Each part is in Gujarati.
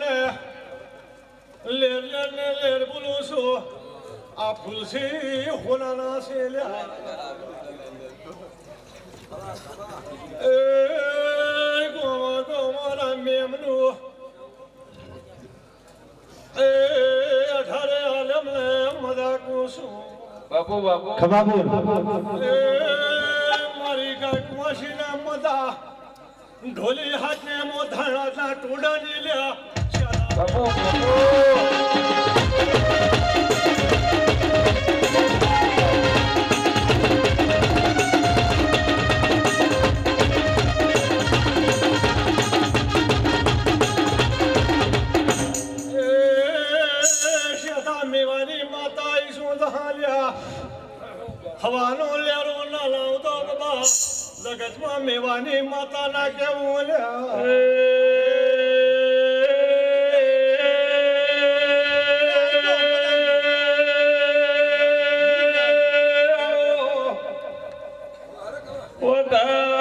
લેરને લેર લેરને લેર બોલું છું. આ ફૂલસી હોનાના છે લ્યા એ ગોમા ગોમાના મેમનું. એ અઢારે આલમ મદાકું છું. બાપુ બાપુ. ખબાબુર. મારી કાકુવાસીના મદા ઢોલી હાથને મોધાણા ટોડા ની લ્યા. હવાનો લેરો ના લાવતો બાબા જગતમાં મેવાની માતા ના કેવું લ્યા का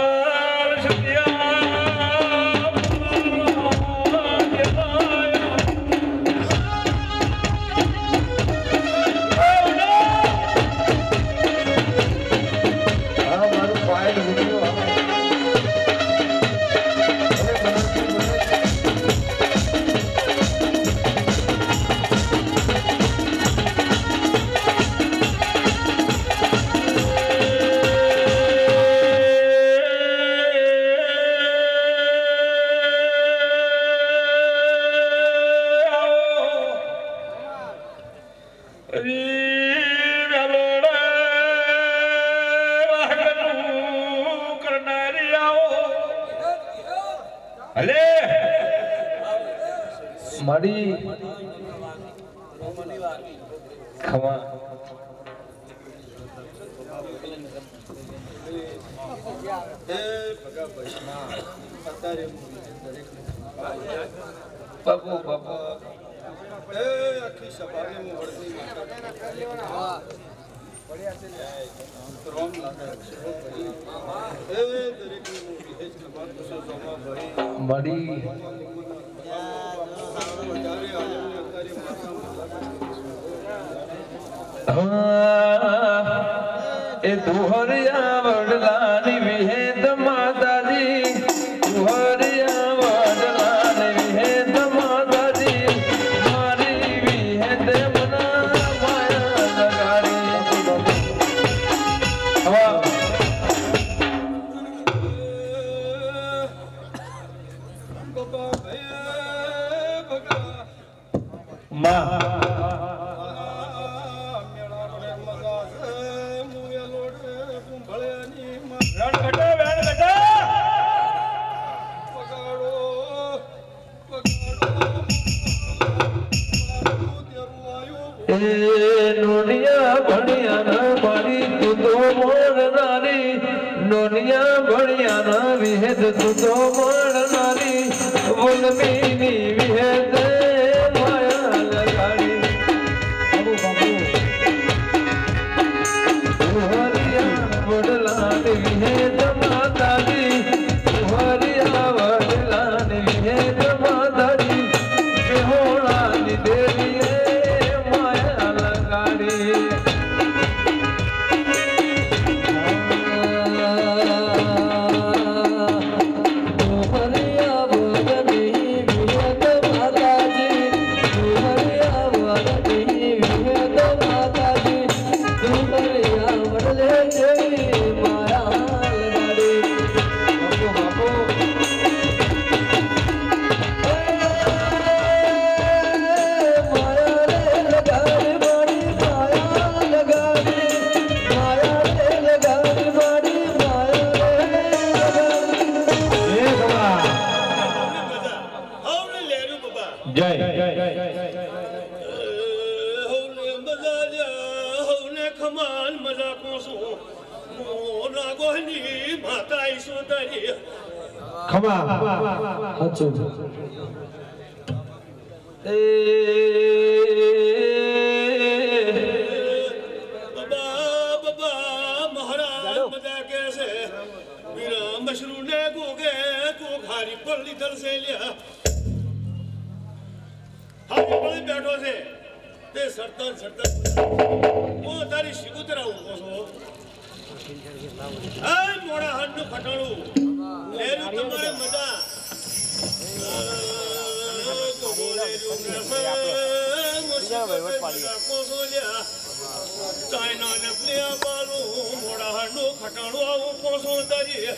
ખટાણું આવું પોસો તારી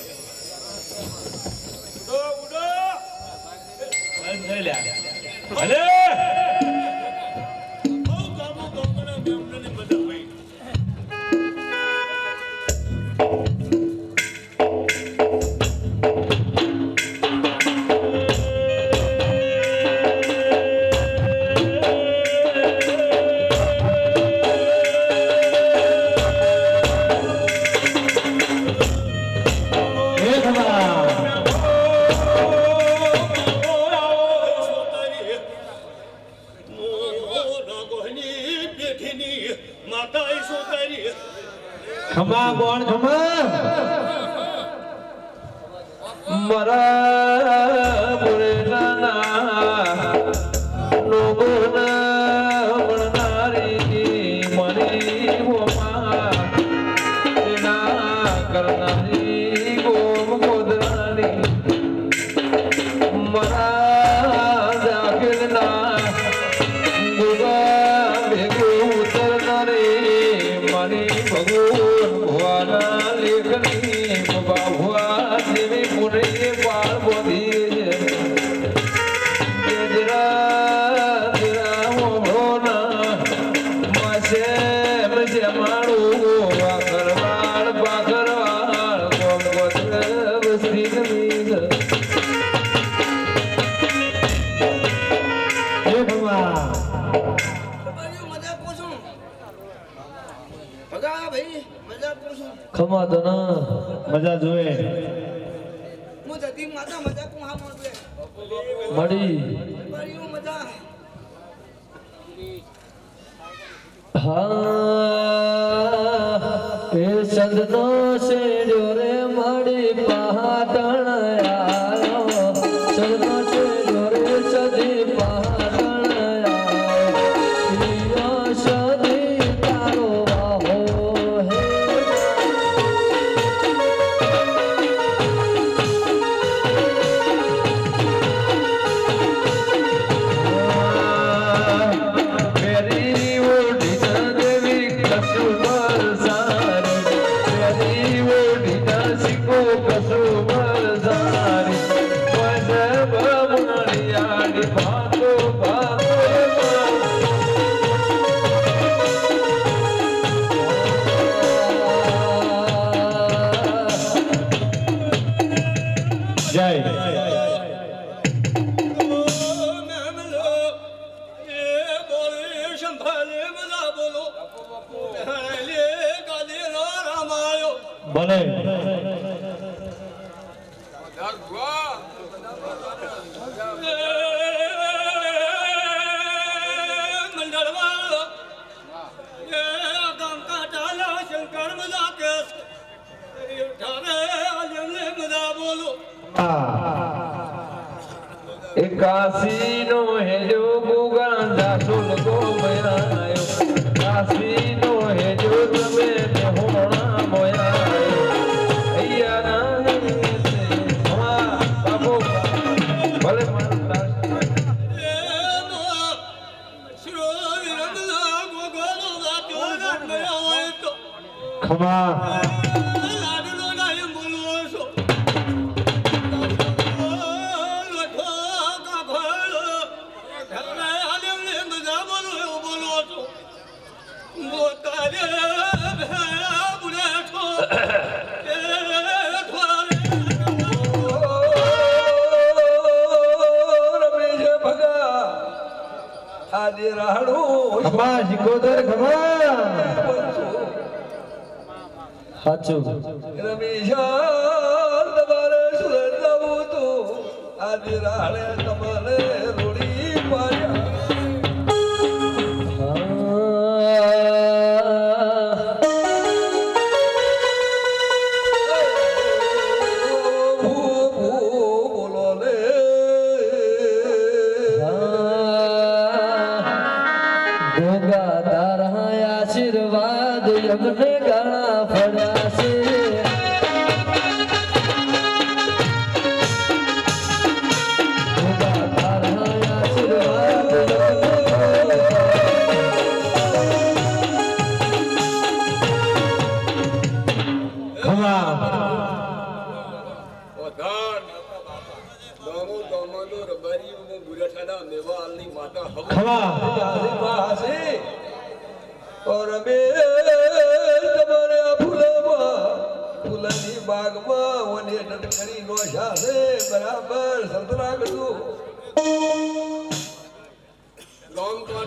ઉડો ઉડો. બહુ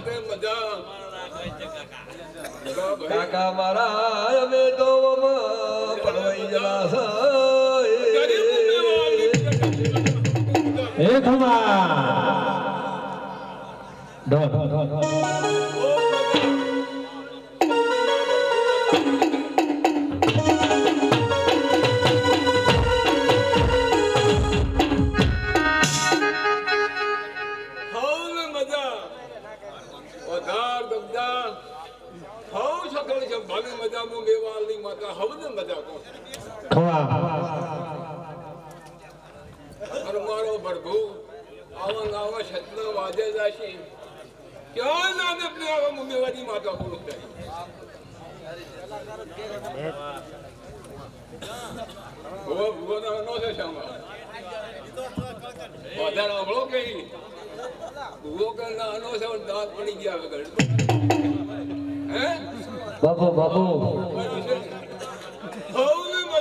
સાથે કાકા મારા અમે તો પડવાઈ જલા એ ખમા ડો खवा मरमारो भरभू आवन गावा शतन वाजे जाशी। क्या नाद अपने आवा मुमेवादी माता को लोग जाए वो वो ना नो से शामा वादर आवलो कहीं। वो करना नो से और दांत पड़ी गया कर हैं? बाबू बाबू।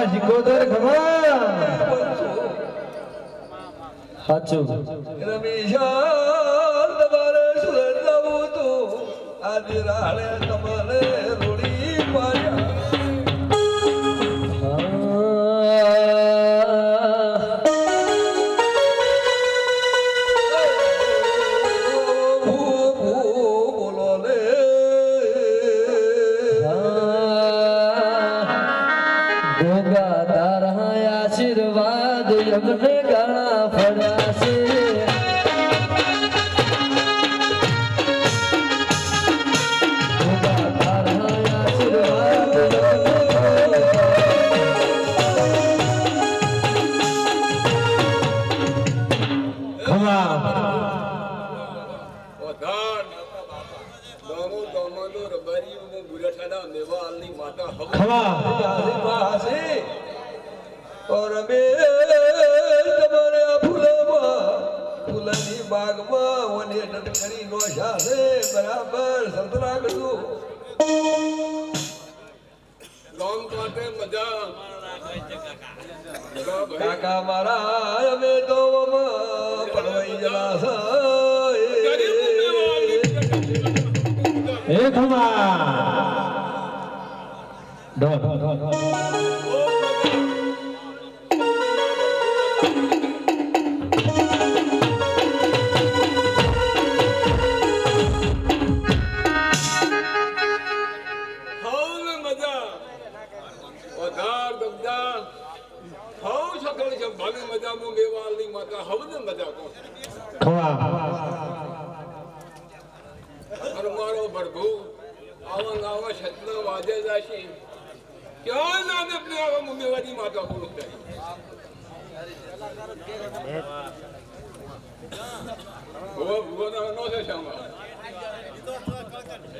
ખમા શિકોતર ખમા સાચું. કાકા મારા અમે તો પડવાઈ જવા હાલની એ ખમા ડોન અને મારો પ્રભુ આવા આવા છત્ર વાજે જાશી. ક્યાં નામે આપણે આવા મુમેવાદી માતા પૂરું થાય? ભુવો ભુવો તો નો છે શામાં.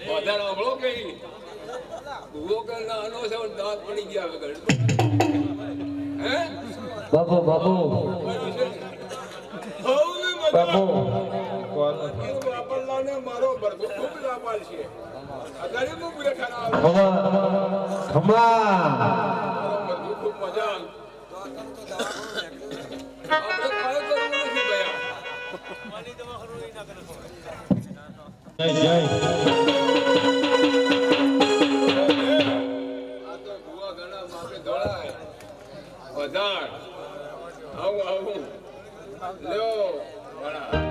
વધારે અમળો કઈ? ભુવો કરના અનો છે દાંત પડી ગયા વગર. હે? બાબુ બાબુ હવને બાબુ વાપરલાને મારો પ્રભુ ખૂબ લાભાલ છે. અત્યારે ખમા ખમા બધું ખૂબ મજા ભયા. જય. જય વધાર. આવું આવું. લ્યો ઘણા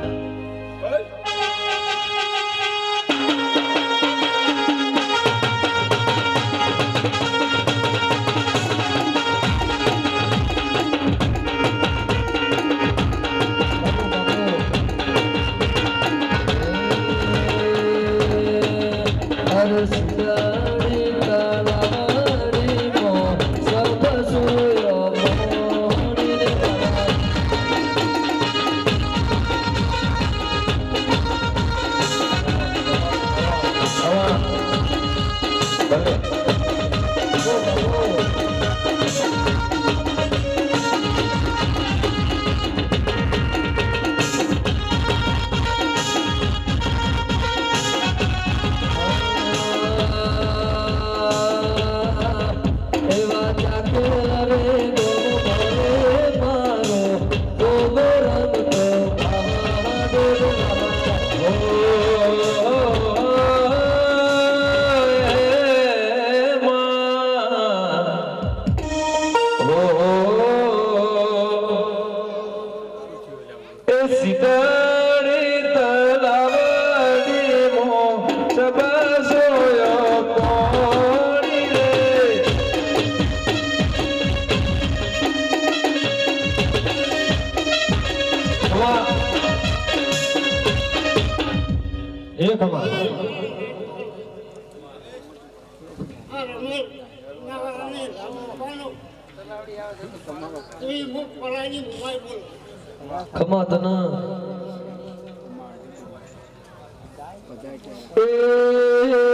love. ખમાતન. એ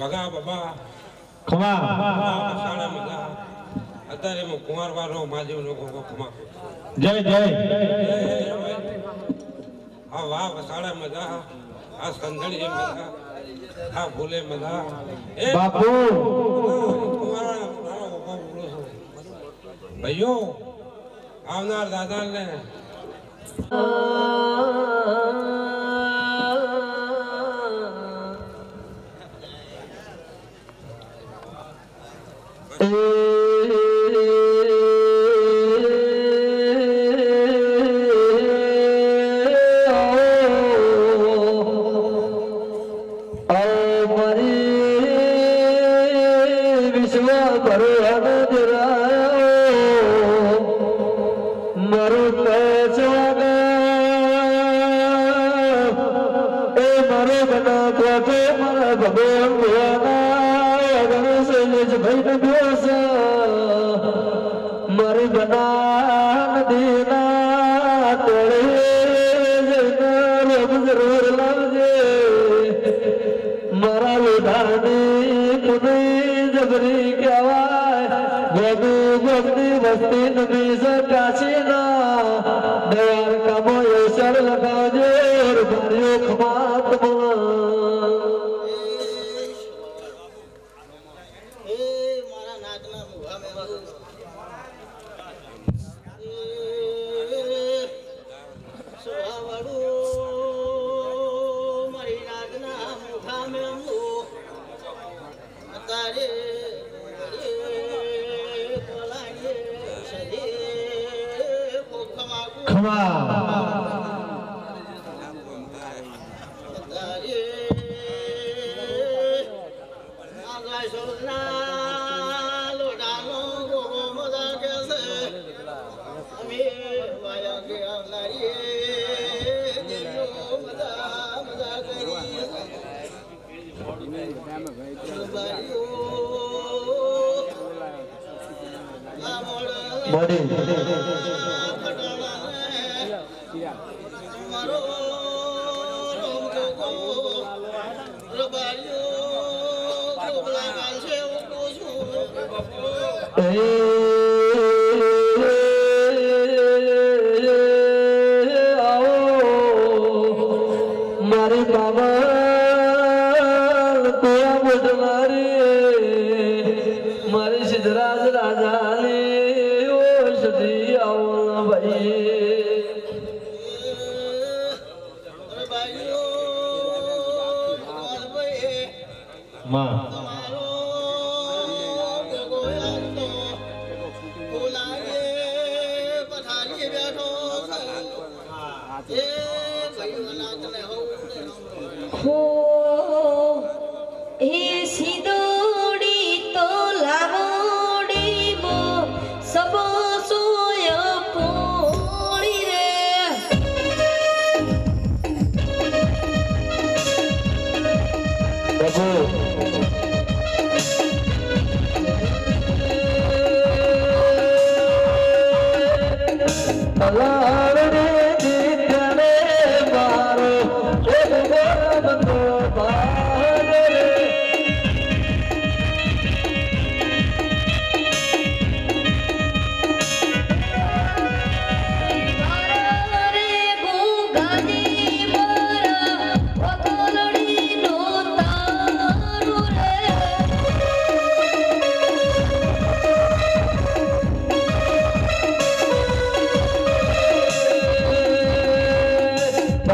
ભગા બબા. ખમા મસાણા મગા. અત્યારે હું કુંવાર વાળો માજી લોકો ખમા જય જય. હા વાહ વસાડા મજા આ સંધળી મજા આ ભૂલે મજા એ બાપુ. ભાઈઓ આવનાર દાદાને Anda,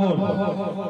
পাগল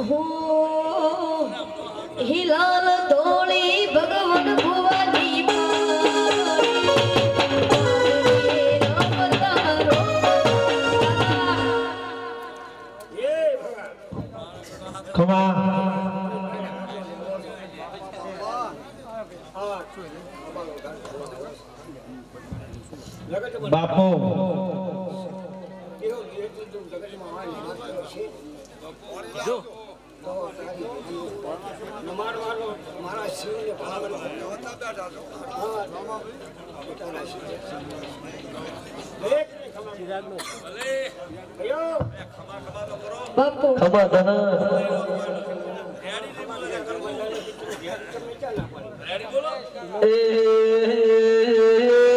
હો. હિલાલ ધોળી ભગવાન ભુવાની Come. બાપો. ખબર ખબર એ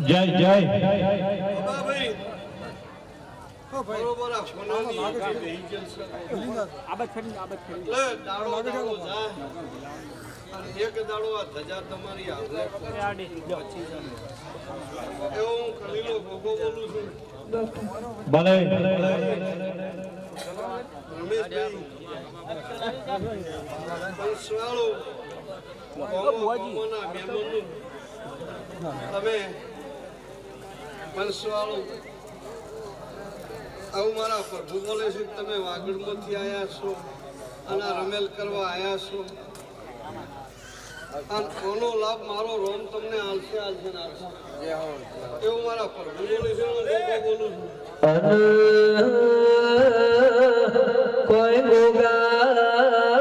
જય જય. તમારી આવે હું ખલીલો ભોગો બોલું છું ભલે. રમેશભાઈ તમે વંશવાળું આવું મારા પ્રભુ બોલે છે તમે વાગડમાંથી આવ્યા છો અને રમેલ કરવા આવ્યા છો. આનો લાભ મારો રોમ તમને આલશે આલશે આવશે એવું મારા પ્રભુ બોલું છે બોલું છું. કોઈ ગોગા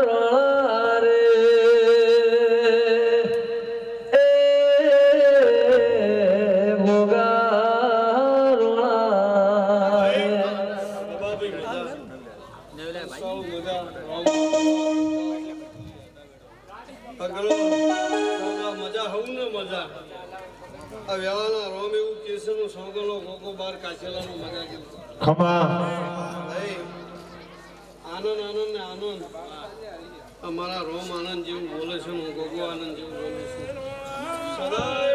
ખમા આનંદ આનંદ આનંદ. અમારા રોમ આનંદ જેવું બોલે છે હું ગોગો આનંદ જેવું બોલું છું. સદાય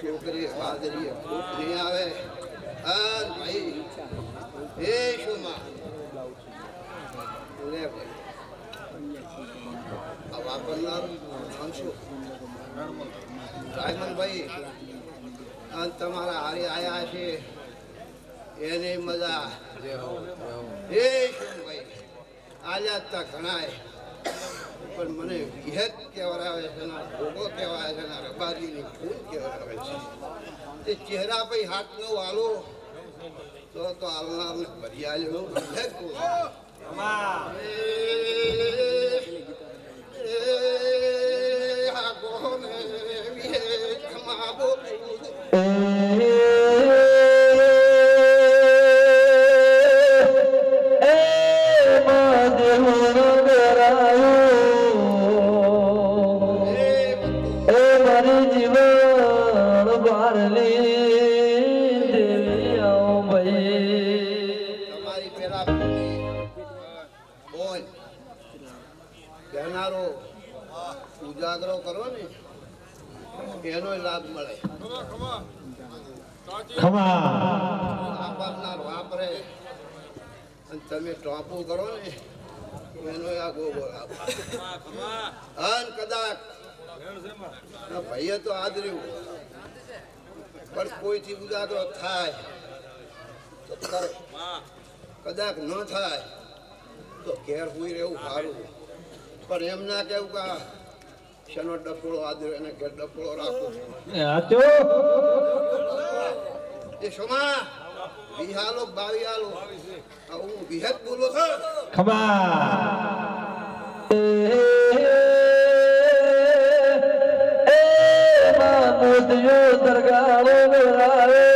છોકરી હાજરી નહીં આવે. હા ભાઈ. એ શું માં લે ભાઈ. આ વાપરનાર માણસો. રાયમનભાઈ આ તમારા હારી આયા છે. એને મજા. એ શું ભાઈ આલ્યા તા ઘણાય. પણ મને વિહત કહેવાય છે ને ભોગો કહેવાય છે ને રબારીની ફૂલ કહેવાય છે તે ચહેરા પછી હાથ નો વાલો તો તો હાલનારને ભરી હું વિહત કહું. એનો લાભ મળે. વાપરનાર વાપરે અને તમે ટોપું કરો ને એનો આ ગોગો લાભ. અન કદાચ. ભાઈએ તો આદર્યું. પણ કોઈથી ઉજાગરો થાય તો કદાચ ન થાય તો ઘેર હોય રહેવું સારું. પણ એમ ના કેવું કે શેનો ડફોળો આદર્યો એને ઘેર ડફોળો રાખું આચો એ શોમા વિહાલો બાવિયાલો હું વિહત બોલો છો ખમા દરગાળો મેળાવ્યો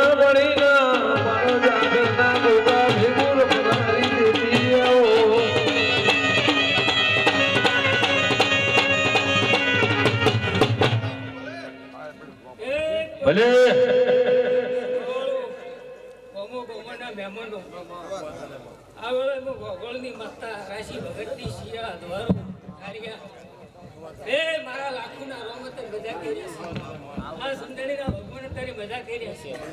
love.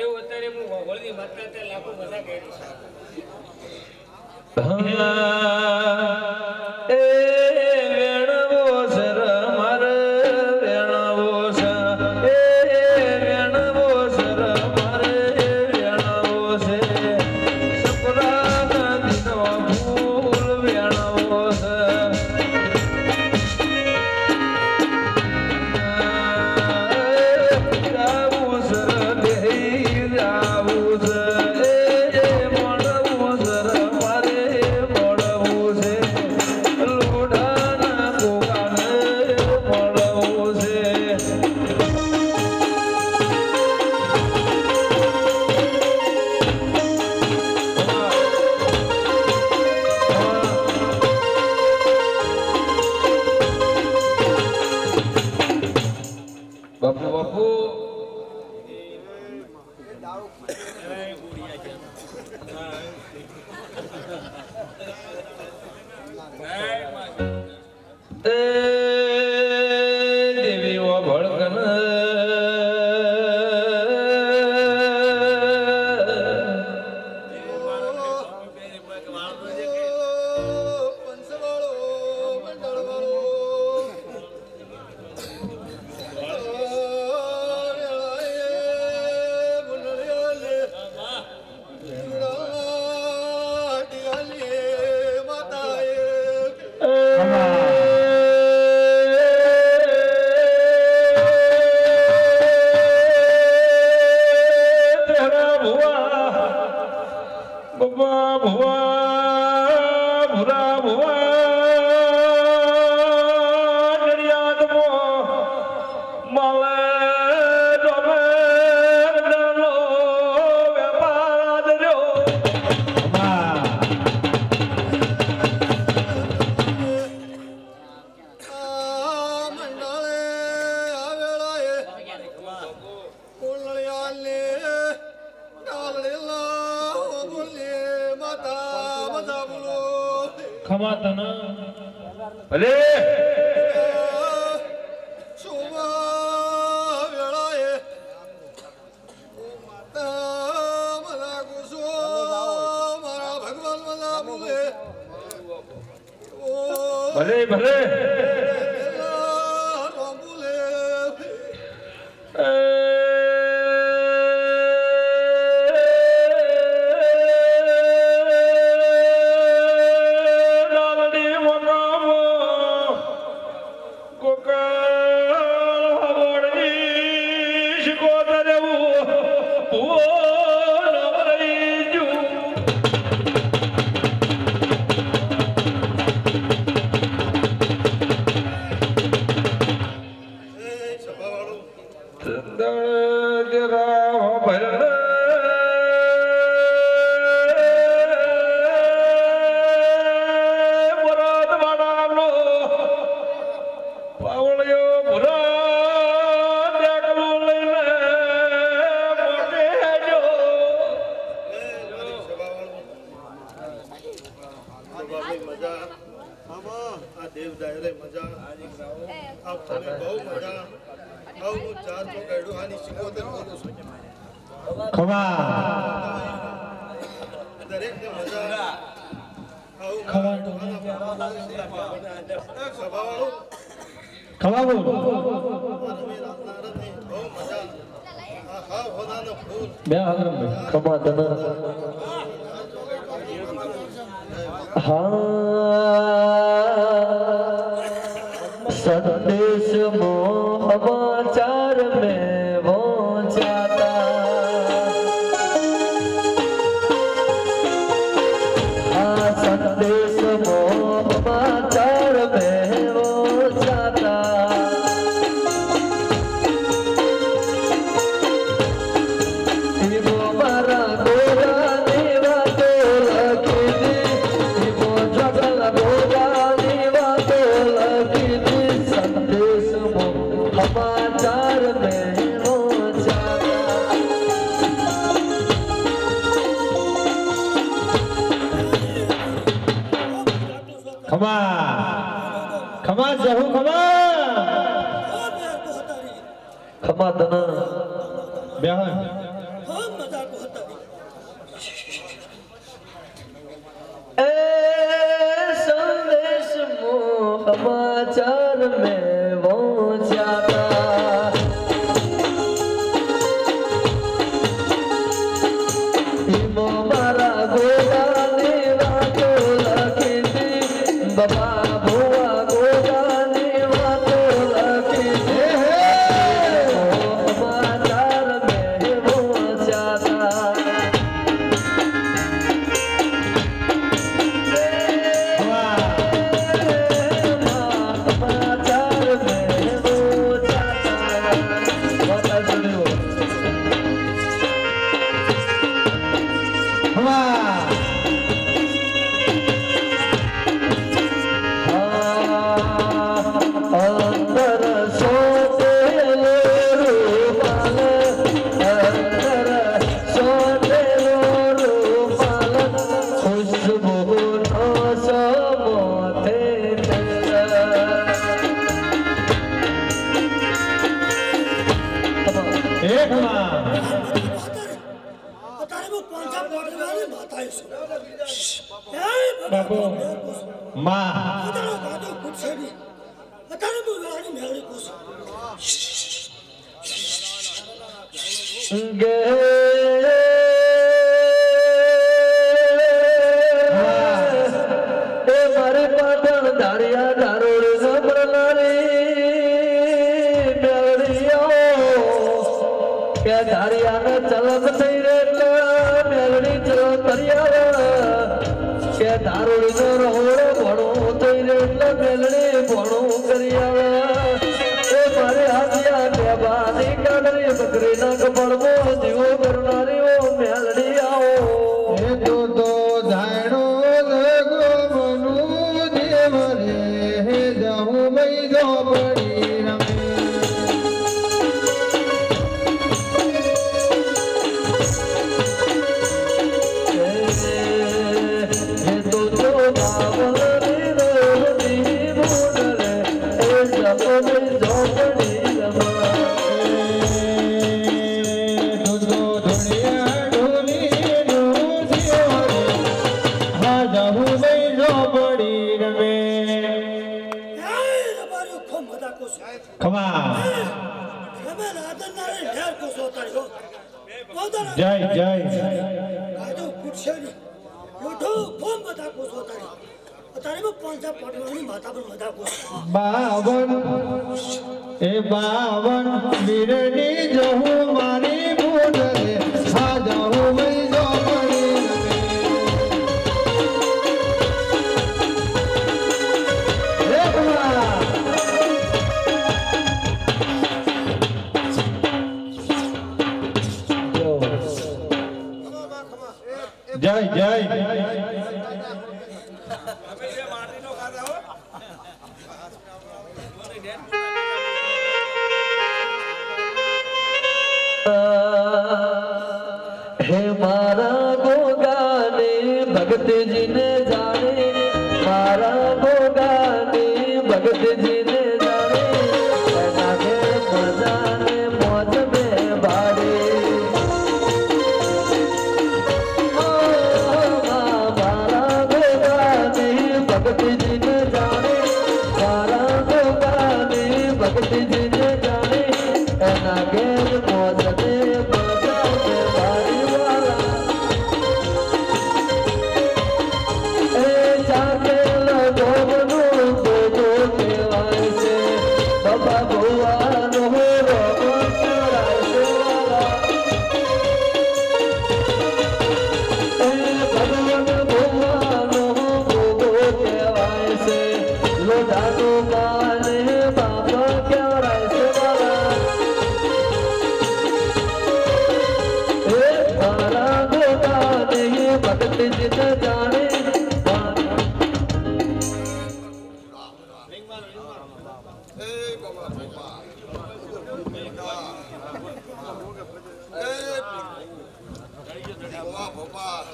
એવું અત્યારે હું વળદી માતા ત્યાં લાખો બધા કહે છે.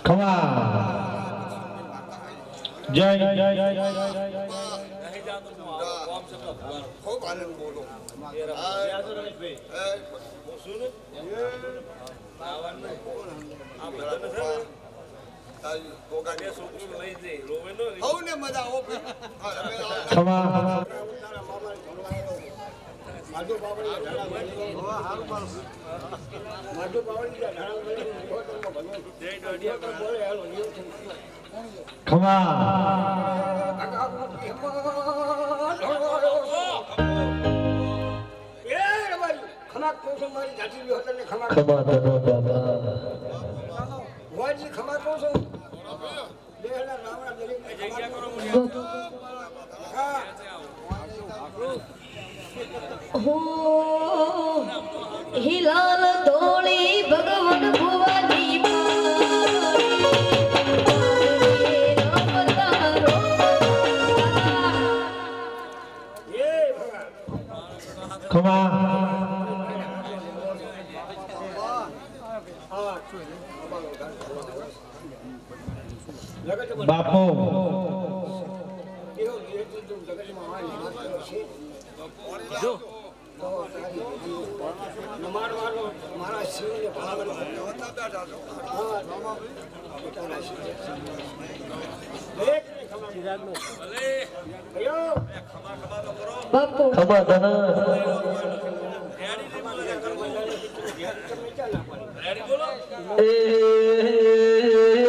ખવા જય ખૂબ આનંદ ખમા. કરો દાદા વાજી ખમા કહું છું? દેહના નામના દરેક જગ્યા કરો મને હા. હો હિલાલ ધોળી ભગવાન ભુવાની ખમા બાપો. જો. મારા શિવને એ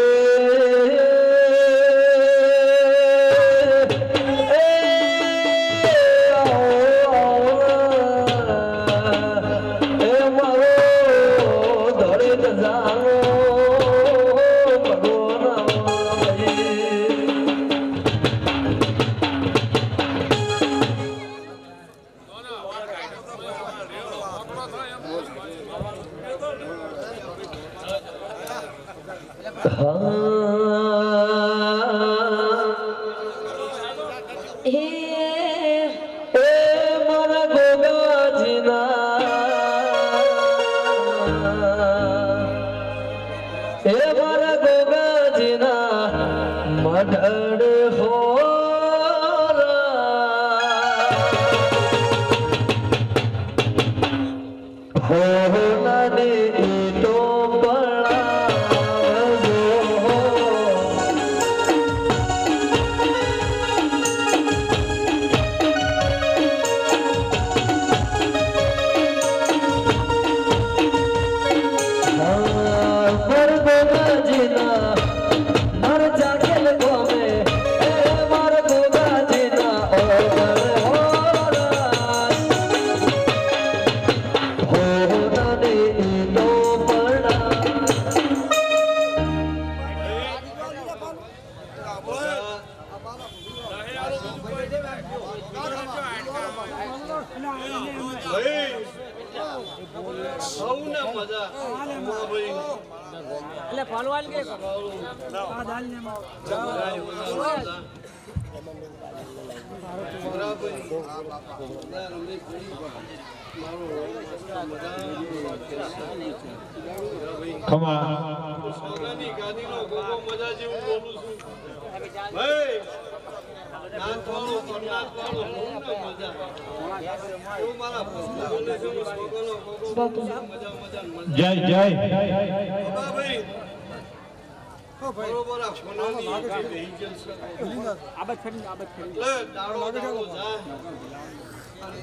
હોરા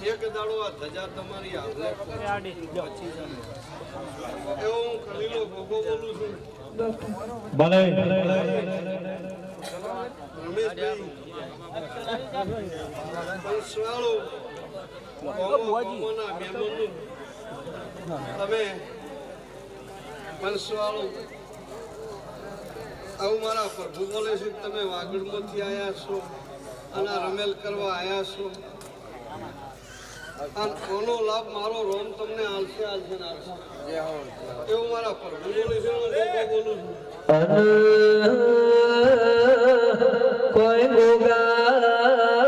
એક દાડો આ ધજા તમારી આવલે હું ખલીલો ભોગો બોલું છું ભલે. રમેશભાઈ તમે પંચવાળો આવું મારા પ્રભુ બોલે છે તમે વાગડમાંથી આવ્યા છો અને રમેલ કરવા આવ્યા છો. કોનો લાભ મારો રોમ તમને આલશે આલશે ને આલશે. એવું મારા પ્રભુ બોલે છે બોલું છું. કોઈ ગોગા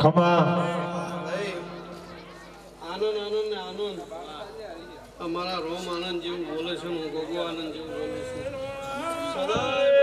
ખમા આનંદ આનંદ ને આનંદ. અમારા રોમ આનંદ જેવું બોલે છે હું ગોગો આનંદ જેવું બોલું છું. સદાય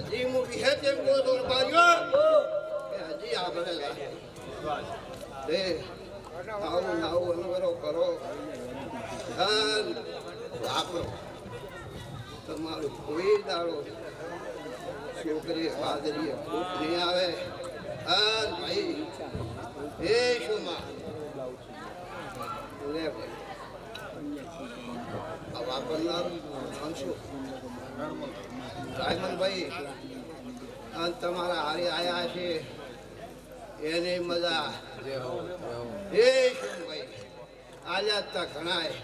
હજી હું એમ કહું છું વેપારીઓ હજી આપણે દે આવું આવું કરો હા વાપરો તમારું કોઈ દાડો છોકરી પાદરી ખૂબ નહીં આવે? હા ભાઈ એ શું? લે ભાઈ આ વાપરનારું નામ શું રાયમનભાઈ તમારા હારે આયા છે. એને મજા. એ ભાઈ આલ્યા તા ઘણાય.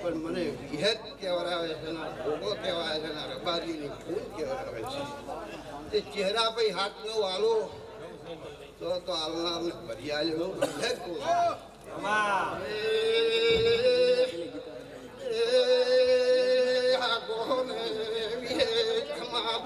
પણ મને વિહત કહેવરાવે છે ને ભોગો કહેવાય છે ને રબારીની ફૂલ કહેવરાવે છે. તે ચહેરા પછી હાથ નો વાલો તો તો આલનારને ભરિયાળીનું વિહત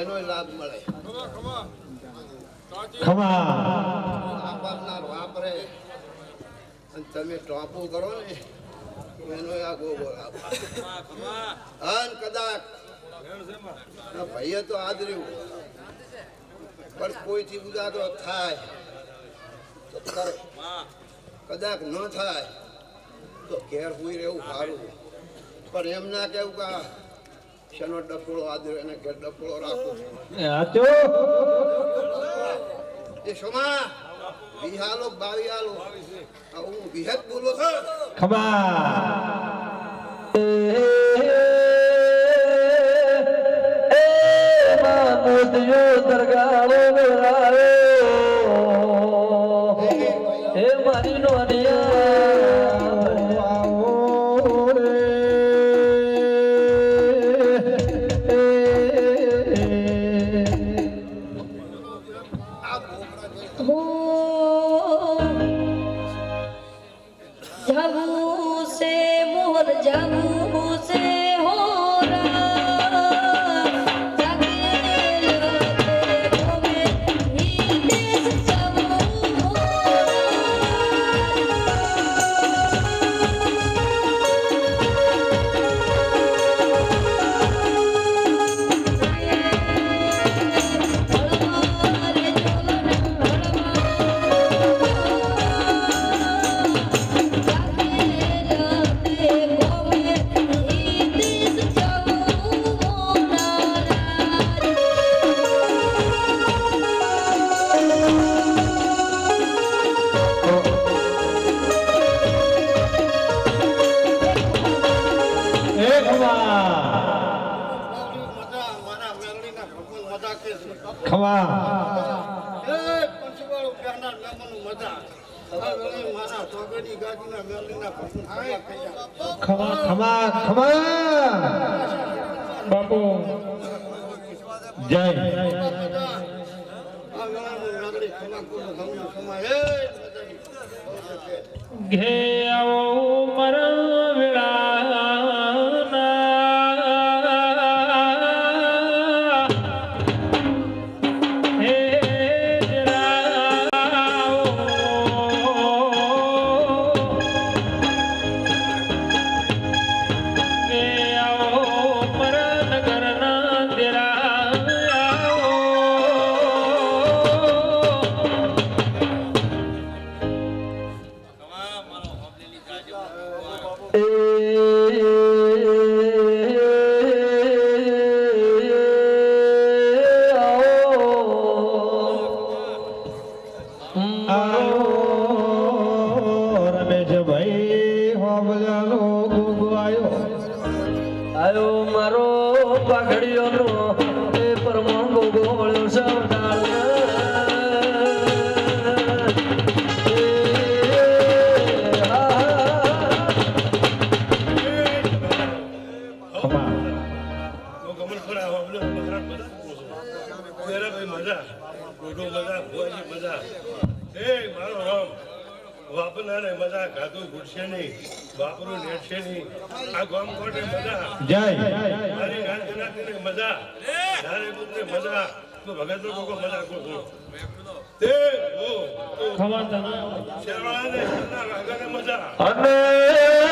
એનો લાભ મળે. ખમા વાપરનાર વાપરે અને તમે ટોપું કરો ને એનો આ ગોગો લાભ. અન કદાચ ભાઈએ તો આદર્યું. પણ કોઈથી ઉજાગરો થાય તો કરે કદાચ ન થાય તો ઘેર હોય રહેવું સારું. પણ એમ ના કેવું કે શેનો ડફોળો આદર્યો એને ઘેર ડફોળો રાખો હાચો એ શોમા વિહાલો બાવિયાલો હું વિહત બોલો છો ખમા હે મોર 안 돼.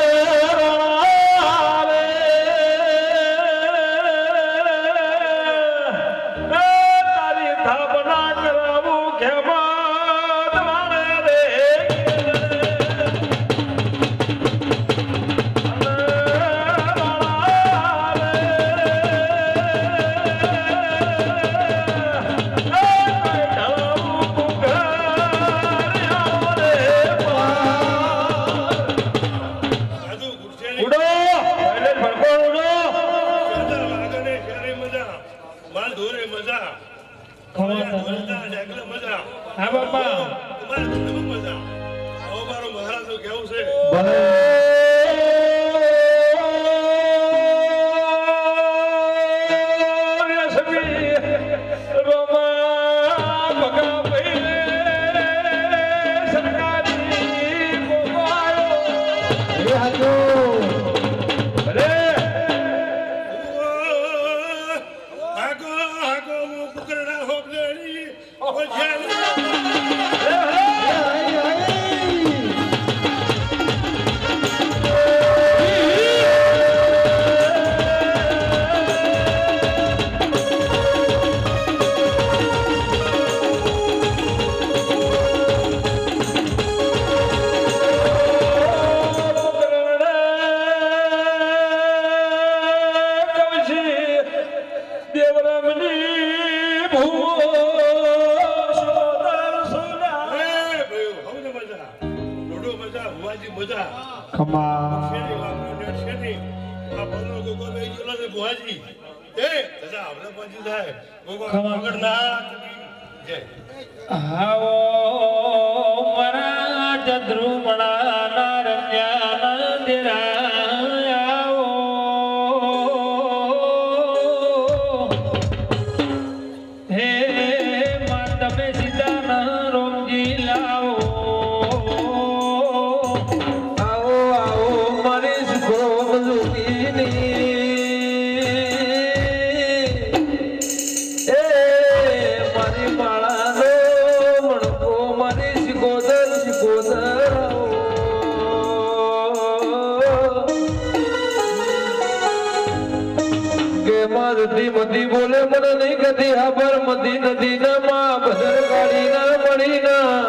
ભજન કાઢી ના મળી ના.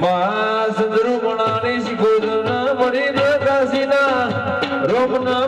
મા સંદરૂપણાની શીખો ના મળી ના. કાશી ના રોપ ના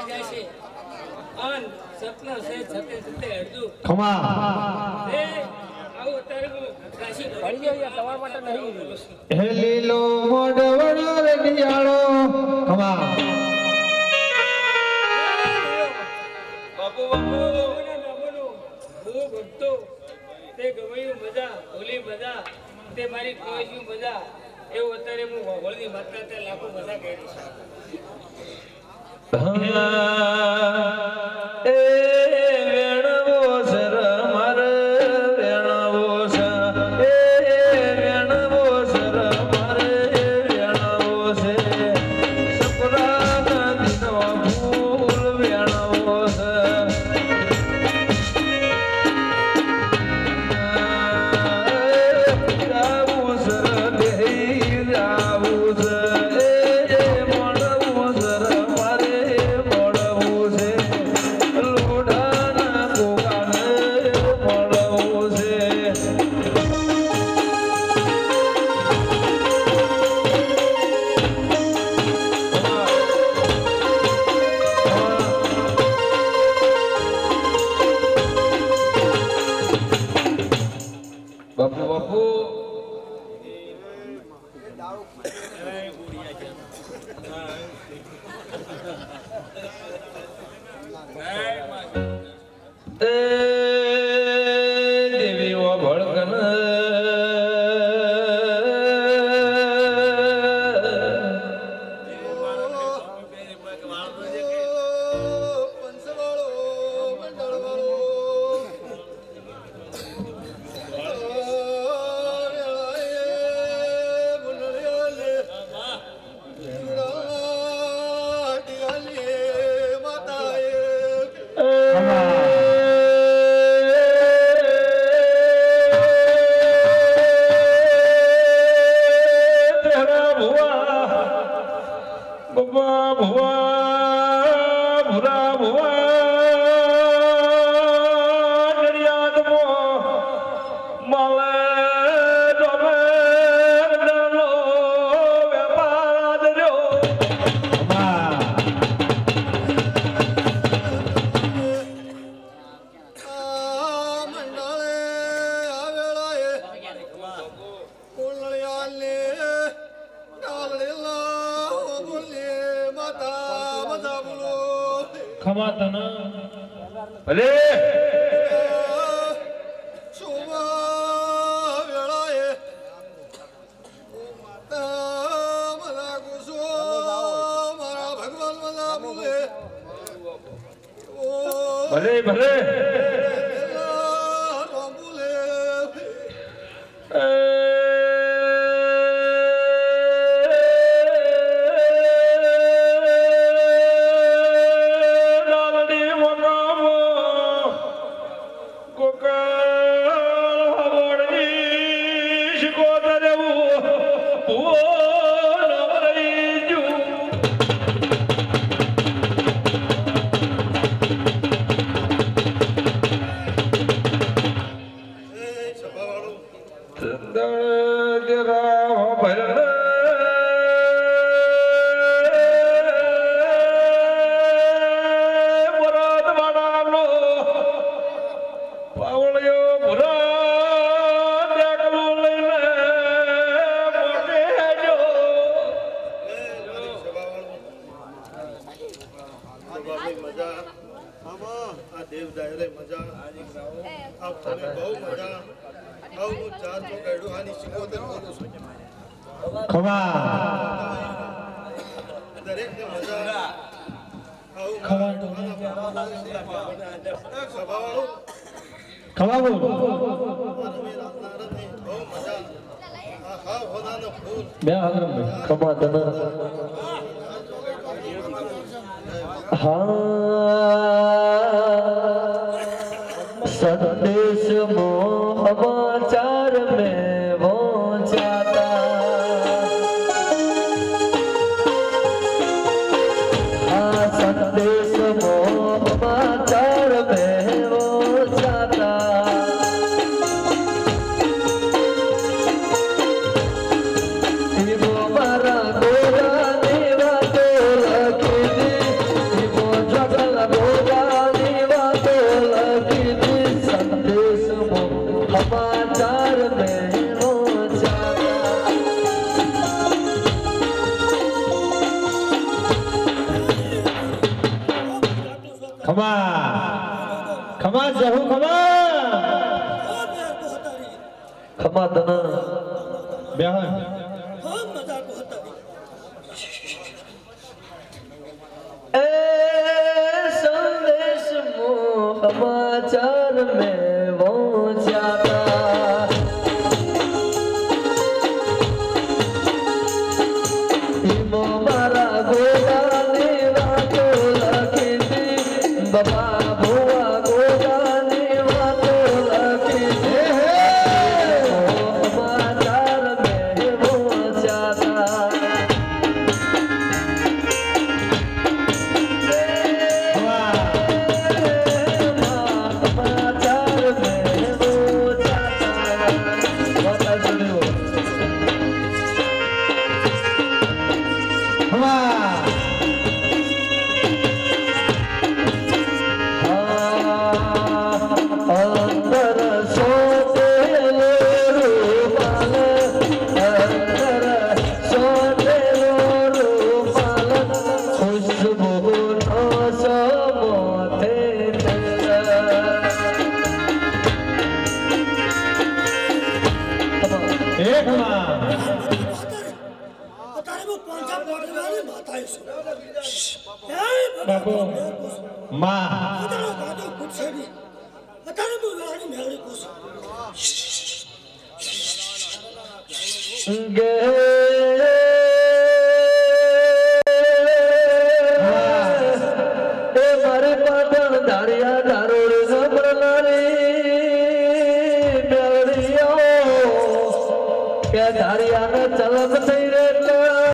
અન સપનો છે છતે છતે હડજુ ખમા. એ આવો અત્યારે હું કાશી પડી જાય તમારા માટે નહીં હે લીલો મોડવડો રે દિયાળો ખમા. બાપુ બાપુ હું ભક્તો. તે ગમયું મજા ભોલી મજા. તે મારી કોઈશું મજા. એવું અત્યારે હું વગળની માતા તે લાખો મજા કરી Uh -huh. sân đi xưa mùa તના બેહન